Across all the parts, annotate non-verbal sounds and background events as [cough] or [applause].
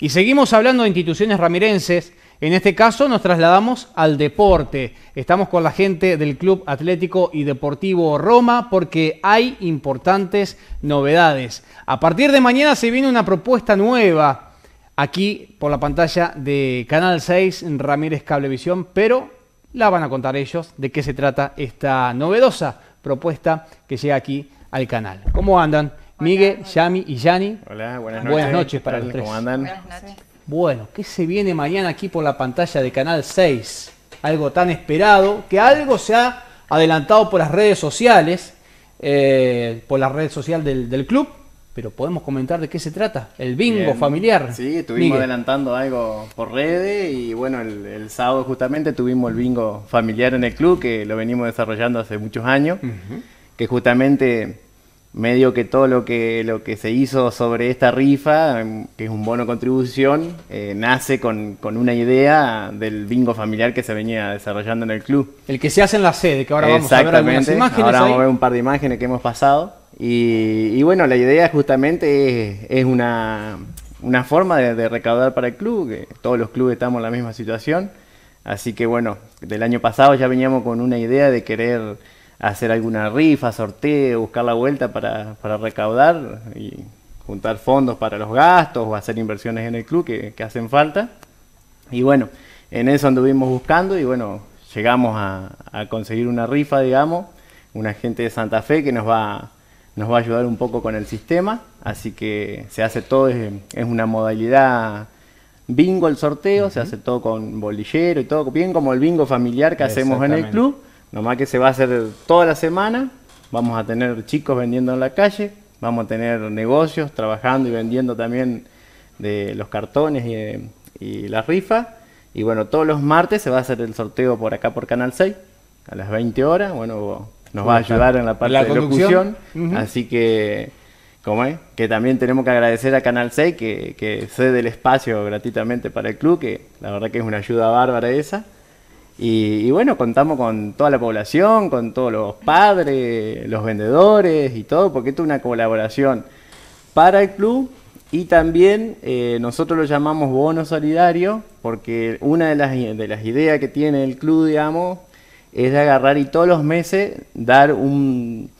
Y seguimos hablando de instituciones ramirenses. En este caso nos trasladamos al deporte. Estamos con la gente del Club Atlético y Deportivo Roma porque hay importantes novedades. A partir de mañana se viene una propuesta nueva aquí por la pantalla de Canal 6 Ramírez Cablevisión, pero la van a contar ellos de qué se trata esta novedosa propuesta que llega aquí al canal. ¿Cómo andan? Miguel, Yami y Yani. Hola, buenas noches. Buenas noches para los tres. ¿Cómo andan? Buenas noches. Bueno, ¿qué se viene mañana aquí por la pantalla de Canal 6? Algo tan esperado, que algo se ha adelantado por las redes sociales, eh, por la red social del, del club, pero podemos comentar de qué se trata, el bingo Bien. familiar. Sí, estuvimos Miguel. adelantando algo por redes y bueno, el, el sábado justamente tuvimos el bingo familiar en el club que lo venimos desarrollando hace muchos años, que justamente medio que todo lo que lo que se hizo sobre esta rifa, em, que es un bono contribución, eh, nace con, con una idea del bingo familiar que se venía desarrollando en el club. El que se hace en la sede, que ahora vamos a ver algunas imágenes Ahora vamos a ver un par de imágenes que hemos pasado. Y, y bueno, la idea justamente es, es una, una forma de, de recaudar para el club, que todos los clubes estamos en la misma situación. Así que bueno, del año pasado ya veníamos con una idea de querer hacer alguna rifa, sorteo, buscar la vuelta para, para recaudar y juntar fondos para los gastos o hacer inversiones en el club que, que hacen falta. Y bueno, en eso anduvimos buscando y bueno, llegamos a, a conseguir una rifa, digamos, una gente de Santa Fe que nos va, nos va a ayudar un poco con el sistema, así que se hace todo, es, es una modalidad bingo el sorteo, se hace todo con bolillero y todo, bien como el bingo familiar que hacemos en el club, nomás que se va a hacer toda la semana, vamos a tener chicos vendiendo en la calle, vamos a tener negocios trabajando y vendiendo también de los cartones y, y la rifa. Y bueno, todos los martes se va a hacer el sorteo por acá por Canal 6, a las 20 horas. Bueno, nos va a ayudar en la parte La de conducción. locución. Ujú. Así que, ¿cómo es? Que también tenemos que agradecer a Canal 6 que, que cede el espacio gratuitamente para el club, que la verdad que es una ayuda bárbara esa. Y, y bueno, contamos con toda la población, con todos los padres, los vendedores y todo, porque esto es una colaboración para el club. Y también eh, nosotros lo llamamos bono solidario, porque una de las, de las ideas que tiene el club, digamos, es de agarrar y todos los meses dar un,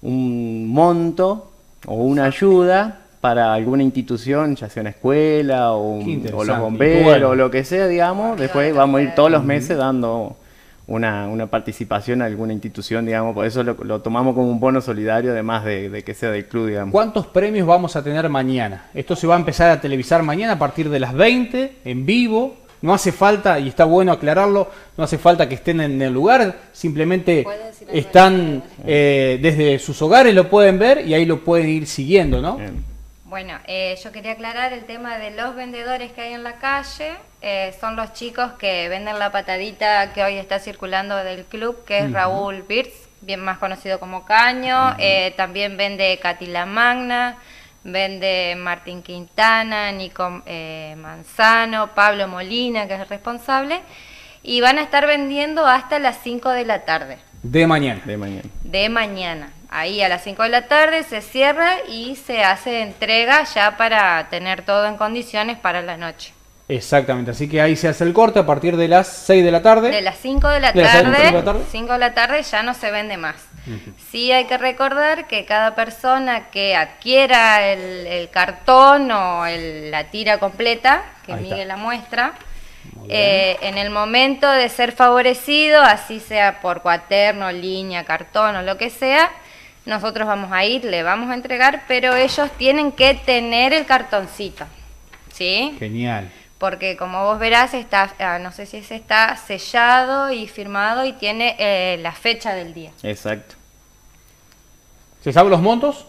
un monto o una ayuda para alguna institución, ya sea una escuela o, un- o los bomberos bueno. o lo que sea, digamos. Después vamos a ir todos los meses dando una, una participación a alguna institución, digamos. Por eso lo, lo tomamos como un bono solidario, además de, de que sea del club, digamos. ¿Cuántos premios vamos a tener mañana? Esto se va a empezar a televisar mañana a partir de las 20, en vivo. No hace falta, y está bueno aclararlo, no hace falta que estén en el lugar, simplemente están eh, desde sus hogares, lo pueden ver y ahí lo pueden ir siguiendo, ¿no? Bien. Bueno, eh, yo quería aclarar el tema de los vendedores que hay en la calle. Eh, son los chicos que venden la patadita que hoy está circulando del club, que es Raúl Birz, bien más conocido como Caño. Eh, también vende Catila Magna, vende Martín Quintana, Nico eh, Manzano, Pablo Molina, que es el responsable. Y van a estar vendiendo hasta las 5 de la tarde De mañana. De mañana. de mañana. Ahí a las 5 de la tarde se cierra y se hace entrega ya para tener todo en condiciones para la noche. Exactamente, así que ahí se hace el corte a partir de las 6 de la tarde. De las 5 de la De las cinco de la tarde, tarde. 5 de la tarde ya no se vende más. Sí hay que recordar que cada persona que adquiera el, el cartón o el- la tira completa, que Ahí está. Miguel la muestra, eh, en el momento de ser favorecido, así sea por cuaterno, línea, cartón o lo que sea, nosotros vamos a ir, le vamos a entregar, pero ellos tienen que tener el cartoncito. ¿Sí? Genial. Porque como vos verás, está, ah, no sé si ese está sellado y firmado y tiene eh, la fecha del día. Exacto. ¿Se saben los montos?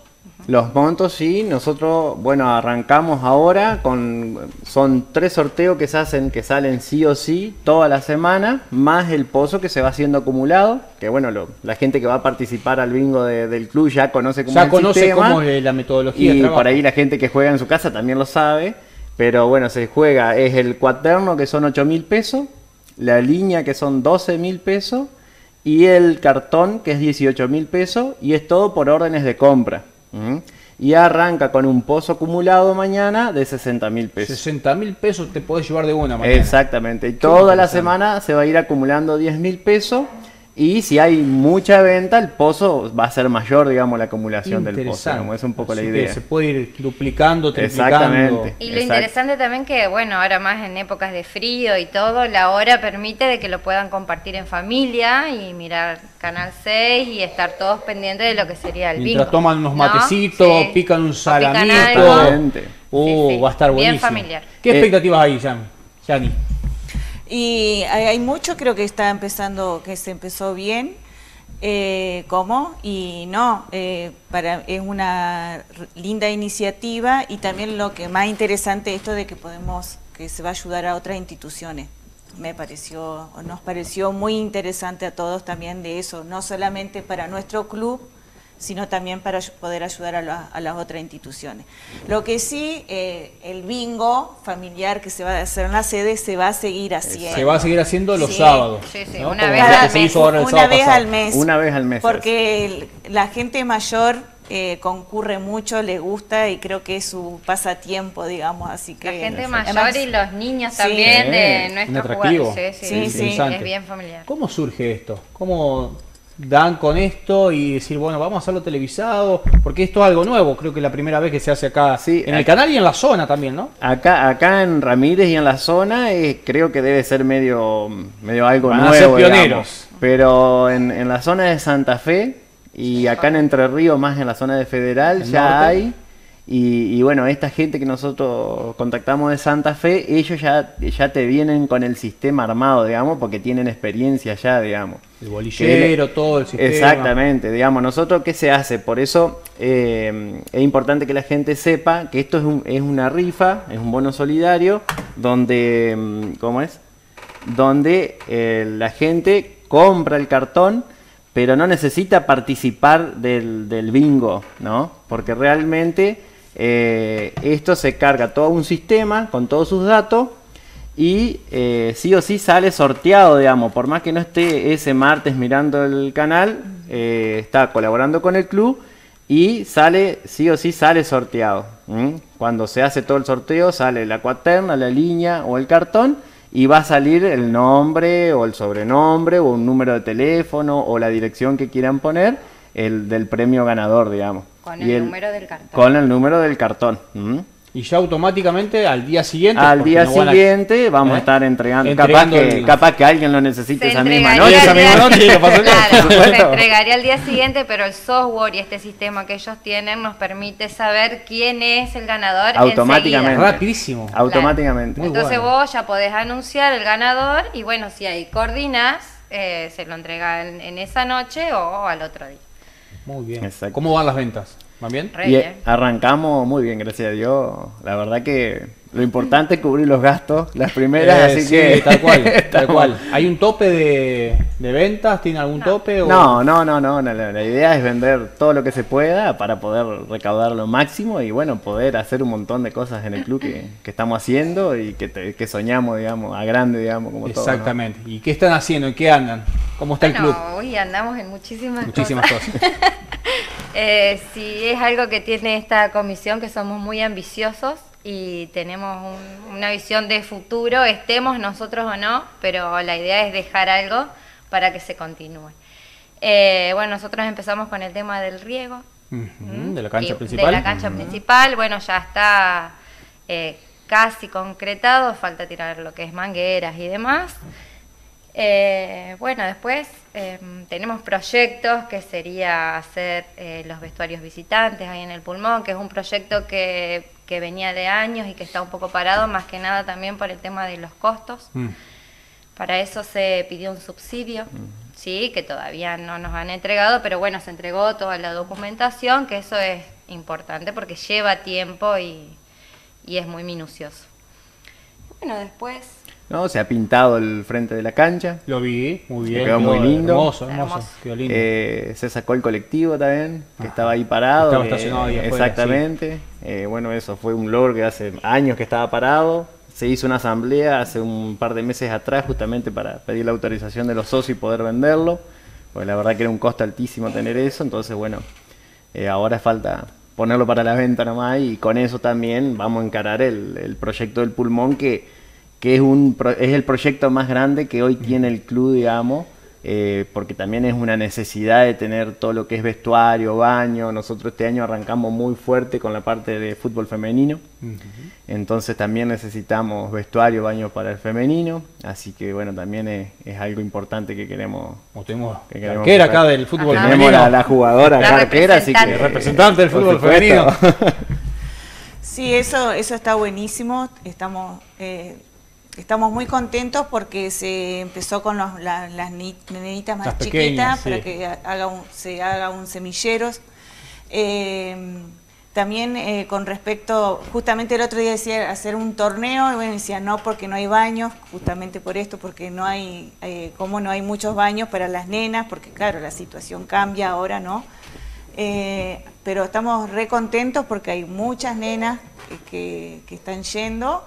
Los montos sí, nosotros, bueno, arrancamos ahora con, son tres sorteos que se hacen, que salen sí o sí toda la semana, más el pozo que se va haciendo acumulado, que bueno, lo- la gente que va a participar al bingo de- del club ya conoce cómo Ya el conoce sistema, cómo es la metodología y por ahí la gente que juega en su casa también lo sabe, pero bueno, se juega, es el cuaterno que son 8 mil pesos, la línea que son 12 mil pesos, y el cartón que es 18 mil pesos, y es todo por órdenes de compra. Y arranca con un pozo acumulado mañana de 60 mil pesos. 60 mil pesos te podés llevar de una mañana. Exactamente. Y toda la semana se va a ir acumulando 10 mil pesos. Y si hay mucha venta, el pozo va a ser mayor, digamos, la acumulación del pozo. Interesante. digamos, es un poco Así la que idea. se puede ir duplicando, triplicando. Exactamente. Y lo Exacto. interesante también que, bueno, ahora más en épocas de frío y todo, la hora permite de que lo puedan compartir en familia y mirar Canal 6 y estar todos pendientes de lo que sería el Mientras bingo, toman unos ¿no? matecitos, Sí. pican un pican salamito. Exactamente. Uh, Sí, sí. va a estar Bien buenísimo. familiar. ¿Qué Eh, expectativas hay, Jan? Y hay, hay mucho, creo que está empezando, que se empezó bien. Eh, ¿Cómo? Y no, eh, para, es una linda iniciativa y también lo que más interesante esto de que podemos, que se va a ayudar a otras instituciones. Me pareció, nos pareció muy interesante a todos también de eso, no solamente para nuestro club, sino también para poder ayudar a, la- a las otras instituciones. Lo que sí, eh, el bingo familiar que se va a hacer en la sede se va a seguir haciendo. Se va a seguir haciendo los Sí. sábados. Sí, sí, ¿no? una Como vez al mes. una vez pasado. al mes. Una vez al mes. Porque el- la gente mayor eh, concurre mucho, le gusta y creo que es su pasatiempo, digamos, así que... La gente Además, mayor y los niños Sí. también de nuestro un atractivo. jugador. Sí, sí, Sí, sí, sí. es bien familiar. ¿Cómo surge esto? ¿Cómo dan con esto y decir, bueno, vamos a hacerlo televisado? Porque esto es algo nuevo, creo que es la primera vez que se hace acá Sí, en el canal y en la zona también, ¿no? Acá, acá en Ramírez y en la zona eh, creo que debe ser medio, medio algo Van a nuevo. ser pioneros. digamos. Pero en, en la zona de Santa Fe y acá en Entre Ríos, más en la zona de Federal, ya norte. hay. Y, y bueno, esta gente que nosotros contactamos de Santa Fe, ellos ya, ya te vienen con el sistema armado, digamos, porque tienen experiencia ya, digamos. El bolillero, todo el sistema. Exactamente, digamos, nosotros qué se hace, por eso eh, es importante que la gente sepa que esto es, un- es una rifa, es un bono solidario, donde, mm, ¿cómo es? Donde eh, la gente compra el cartón, pero no necesita participar del, del bingo, ¿no? Porque realmente eh, esto se carga todo un sistema con todos sus datos y eh, sí o sí sale sorteado, digamos, por más que no esté ese martes mirando el canal, eh, está colaborando con el club y sale, sí o sí sale sorteado. Cuando se hace todo el sorteo sale la cuaterna, la línea o el cartón y va a salir el nombre o el sobrenombre o un número de teléfono o la dirección que quieran poner el del premio ganador, digamos. Con el número del cartón. Con el número del cartón. Y ya automáticamente al día siguiente. Al día no van a- siguiente vamos ¿Eh? a estar entregando. Entregando capaz, que, el- capaz que alguien lo necesite Se esa misma entregaría noche. esa misma noche, Claro, por supuesto. se entregaría al día siguiente, pero el software y este sistema que ellos tienen nos permite saber quién es el ganador Automáticamente. enseguida. Rapidísimo. Automáticamente. Muy Entonces bueno. vos ya podés anunciar el ganador y bueno, si ahí coordinas, eh, se lo entrega en, en esa noche o al otro día. Muy bien. Exacto. ¿Cómo van las ventas? ¿Van bien? Re Y bien. eh, arrancamos muy bien, gracias a Dios. La verdad que lo importante es cubrir los gastos, las primeras, Eh, así sí, que. tal cual, [laughs] tal cual. ¿Hay un tope de, de ventas? ¿Tiene algún tope? o- No, no, no, no. La, la idea es vender todo lo que se pueda para poder recaudar lo máximo y bueno, poder hacer un montón de cosas en el club que, que estamos haciendo y que, te- que soñamos, digamos, a grande, digamos, como todo. ¿no? Exactamente. ¿Y qué están haciendo? ¿En qué andan? ¿Cómo está el club? hoy andamos en muchísimas, Muchísimas cosas. cosas. [laughs] Eh, sí, es algo que tiene esta comisión, que somos muy ambiciosos y tenemos un- una visión de futuro, estemos nosotros o no, pero la idea es dejar algo para que se continúe. Eh, bueno, nosotros empezamos con el tema del riego. Ujú, de la cancha Y principal. De la cancha principal, bueno, ya está eh, casi concretado, falta tirar lo que es mangueras y demás. Eh, bueno, después eh, tenemos proyectos que sería hacer eh, los vestuarios visitantes ahí en el pulmón, que es un proyecto que, que venía de años y que está un poco parado, más que nada también por el tema de los costos. Mm. Para eso se pidió un subsidio, sí, que todavía no nos han entregado, pero bueno, se entregó toda la documentación, que eso es importante porque lleva tiempo y, y es muy minucioso. Bueno, después ¿No? Se ha pintado el frente de la cancha. Lo vi, muy bien. quedó muy lindo. Hermoso, hermoso. Quedó lindo. Eh, se sacó el colectivo también, que Ajá. estaba ahí parado. Estaba que- estacionado ahí afuera, exactamente. Eh, bueno, eso fue un logro que hace años que estaba parado. Se hizo una asamblea hace un par de meses atrás justamente para pedir la autorización de los socios y poder venderlo. Porque la verdad que era un costo altísimo tener eso. Entonces, bueno, eh, ahora falta ponerlo para la venta nomás y con eso también vamos a encarar el, el proyecto del pulmón que, que es, un, pro- es el proyecto más grande que hoy tiene el club, digamos, eh, porque también es una necesidad de tener todo lo que es vestuario, baño. Nosotros este año arrancamos muy fuerte con la parte de fútbol femenino, entonces también necesitamos vestuario, baño para el femenino, así que bueno, también es, es algo importante que queremos. Como tenemos que la queremos arquera acá del fútbol Ajá. Tenemos femenino. la, la jugadora La acá arquera, así que representante. Del fútbol femenino. [laughs] Sí, eso, eso está buenísimo. Estamos, eh, estamos muy contentos porque se empezó con los- la- las ni- nenitas más Las chiquitas pequeñas, para sí. que haga un- se haga un semilleros. Eh, también eh, con respecto, justamente el otro día decía hacer un torneo, y bueno, decía no porque no hay baños, justamente por esto, porque no hay, eh, como no hay muchos baños para las nenas, porque claro, la situación cambia ahora, ¿no? Eh, pero estamos re contentos porque hay muchas nenas que, que- que están yendo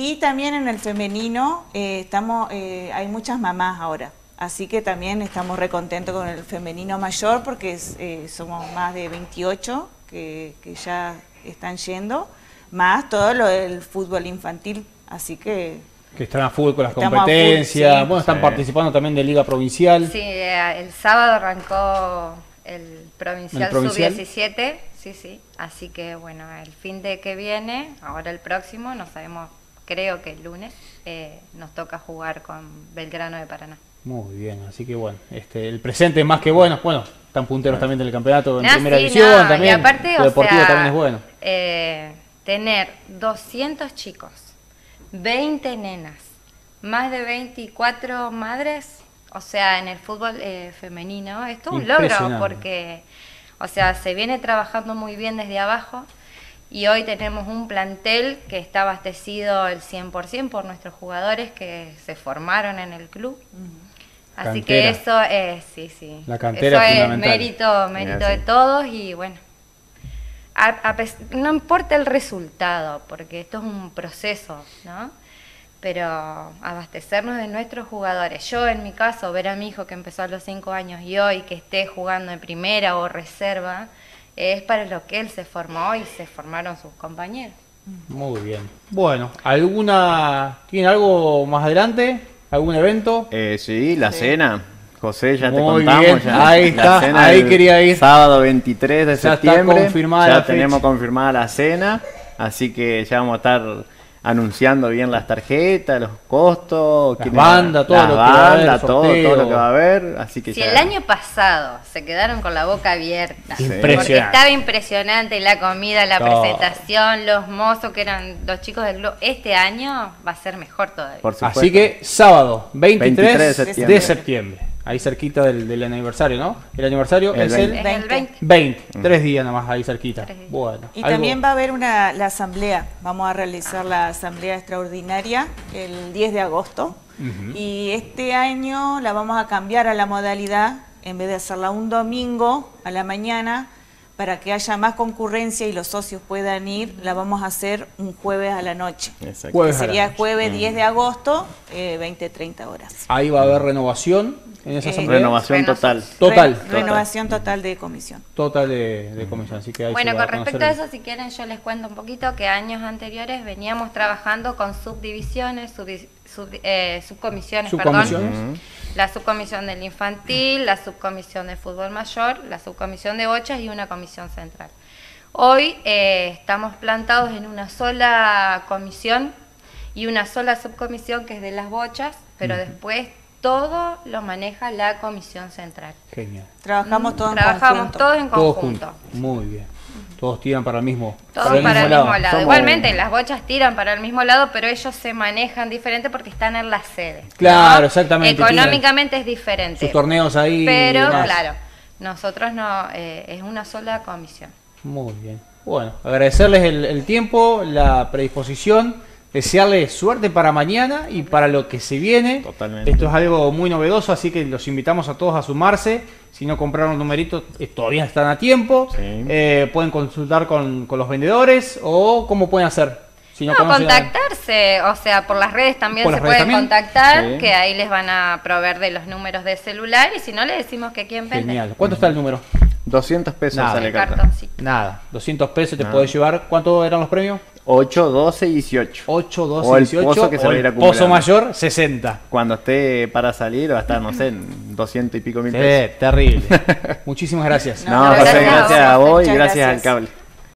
y también en el femenino eh, estamos, eh, hay muchas mamás ahora. Así que también estamos re contentos con el femenino mayor porque es, eh, somos más de 28 que, que ya están yendo, más todo lo del fútbol infantil. Así que Que están a full con las competencias. sí. Bueno, están Sí. participando también de Liga Provincial. Sí, eh, el sábado arrancó el provincial, ¿El provincial? sub-17, sí, sí. Así que bueno, el fin de que viene, ahora el próximo, no sabemos, creo que el lunes, eh, nos toca jugar con Belgrano de Paraná. Muy bien, así que bueno, este, el presente es más que bueno. Bueno, están punteros también del campeonato en Nah, primera sí, división no, también. Y aparte, Lo o deportivo sea, también es bueno. eh, tener 200 chicos, 20 nenas, más de 24 madres, o sea, en el fútbol eh, femenino, esto es un logro porque, o sea, se viene trabajando muy bien desde abajo y hoy tenemos un plantel que está abastecido el 100% por nuestros jugadores que se formaron en el club. Así que eso es, sí, sí. La cantera eso es mérito, mérito Mira, de sí. todos y bueno. a- a pes- no importa el resultado, porque esto es un proceso, ¿no? Pero abastecernos de nuestros jugadores. Yo, en mi caso, ver a mi hijo que empezó a los 5 años y hoy que esté jugando en primera o reserva, es para lo que él se formó y se formaron sus compañeros. Muy bien. Bueno, ¿alguna. ¿Tiene algo más adelante? ¿Algún evento? Eh, sí, la cena. José, ya te contamos. bien, ya. ahí La está, cena ahí quería ir. Sábado 23 de Ya está septiembre. confirmada ya la fecha. tenemos confirmada la cena. Así que ya vamos a estar anunciando bien las tarjetas, los costos, Las bandas, todo las lo que va a haber, bandas, todo, todo lo que va a haber. Así que Si ya- el año pasado se quedaron con la boca abierta, Impresionante. porque estaba impresionante la comida, la Todo. presentación, los mozos que eran los chicos del club, este año va a ser mejor todavía. por supuesto. Así que sábado, 23, 23 de de septiembre. Ahí cerquita del, del aniversario, ¿no? El aniversario El es 20. el Es el 20. 20. Tres días nomás ahí cerquita. Bueno. Y algo- también va a haber una, la asamblea, vamos a realizar la asamblea extraordinaria el 10 de agosto y este año la vamos a cambiar a la modalidad, en vez de hacerla un domingo a la mañana, para que haya más concurrencia y los socios puedan ir, la vamos a hacer un jueves a la noche. Exacto. Jueves Sería noche. jueves 10 de agosto, eh, 20-30 horas. Ahí va a haber renovación en esa Eh, asamblea. Renovación total. Total. Re- renovación total de comisión. Total de, de comisión. Así que ahí Bueno, con respecto a eso, si quieren, yo les cuento un poquito que años anteriores veníamos trabajando con subdivisiones, subdi- sub- eh, subcomisiones, Subcomisiones. perdón. La subcomisión del infantil, la subcomisión de fútbol mayor, la subcomisión de bochas y una comisión central. Hoy eh, estamos plantados en una sola comisión y una sola subcomisión que es de las bochas, pero después todo lo maneja la comisión central. Genial. Trabajamos todos en Trabajamos conjunto. todos en Todos conjunto. juntos. Muy bien. Todos tiran para el mismo, Todos para el mismo lado. Igualmente, las bochas tiran para el mismo lado, pero ellos se manejan diferente porque están en la sede. Claro, exactamente, Económicamente es diferente. Sus torneos ahí. pero, demás. claro, nosotros no, eh, es una sola comisión. Muy bien. Bueno, agradecerles el, el tiempo, la predisposición, desearles suerte para mañana y para lo que se viene. Totalmente. Esto es algo muy novedoso, así que los invitamos a todos a sumarse. Si no compraron un numerito, eh, todavía están a tiempo. Sí. Eh, pueden consultar con, con los vendedores o cómo pueden hacer. Si no, contactarse, o sea, por las redes también Por se pueden también. contactar, Sí. que ahí les van a proveer de los números de celular y si no, le decimos que quién vende. Genial. ¿Cuánto está el número? 200 pesos Nada. sale. Nada, 200 pesos te Nada. puedes llevar. ¿Cuánto eran los premios? 8, 12 y 18. 8, 12, O el 18. pozo que se o va a pozo mayor, 60. Cuando esté para salir va a estar, no sé, en 200 y pico mil pesos. Eh, terrible. [laughs] Muchísimas gracias. No, No, gracias a gracias a vos. y Muchas gracias al gracias. cable.